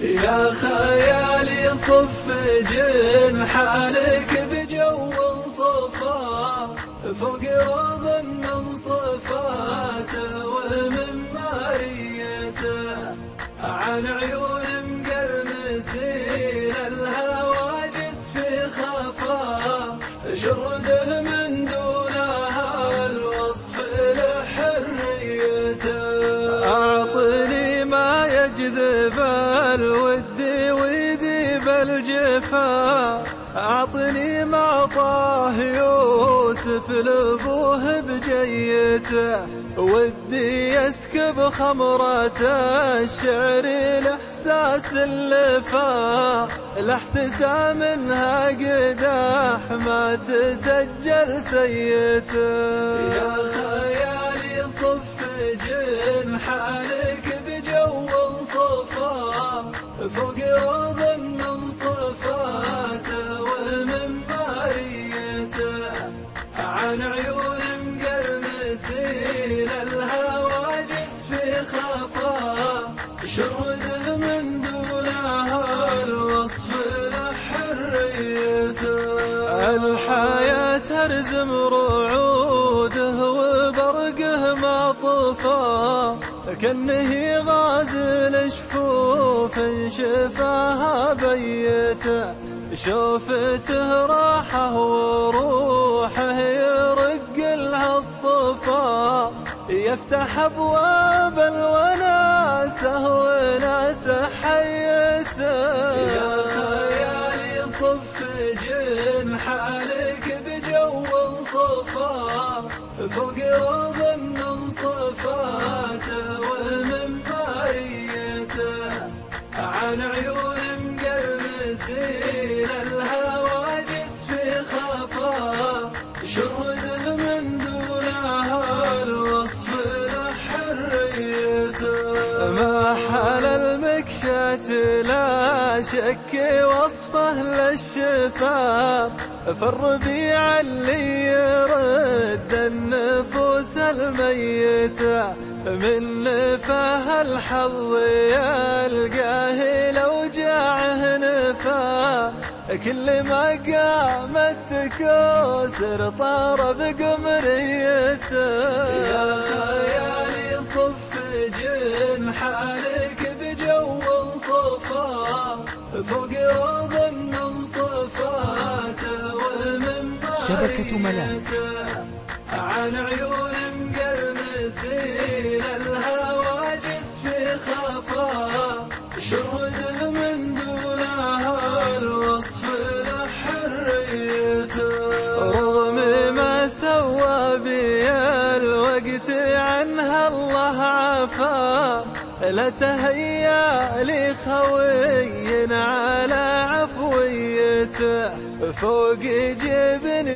يا خيالي صف جنحانك بجو صفا فوق روض من صفاته ومن ماريته عن عيون مقرنسين الهواجس في خفا شرده من دونها الوصف لحريته. أعطني ما يجذب الود ويذيب الجفا أعطني ما طاه يوسف لبوه بجيته. ودي يسكب خمرة الشعر الإحساس اللفا لاحتسى منها قداح ما تسجل سيته. يا خيالي صف جنحانك بجو صفا فوق روض من صفاته ومن ماريته عن عيون مقرنسين الهواجس في خفا. شرده من دونها الوصف لحريته. الحياة ترزم رعوده وبرقه ما طفى. كأنه غازل شفوف شفاها بيته شوفته راحه وروحه يرق لها الصفا. يفتح أبواب الوناسه وناس حيته. يا خيالي صف جنحانك بجو صفا فوق روض من صفاته عن عيون مقرنسين الهواجس في خفا شرده من دونها الوصف لحريته. ما حل المكشات لا شك وصفه للشفاء فالربيع اللي يرد النفوس الميتة. من نفاه الحظ يلقاه لو جاعه نفا. كل ما قامت تكوسر طار بقمريته. فوق روض من صفاته ومن شبكة ملاك عن عيون مقرنسين الهواجس في خفا شرده من دونها الوصف لحريته. رغم ما سوى بي الوقت عنها الله عفا. لا تهيأ لي خوي على عفويته. فوق جبني